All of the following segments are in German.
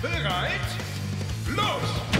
Bereit? Los!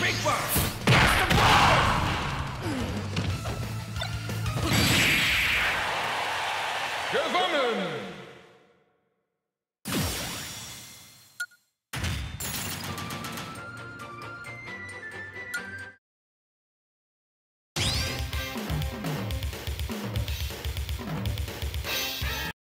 Big Bird! Gewonnen!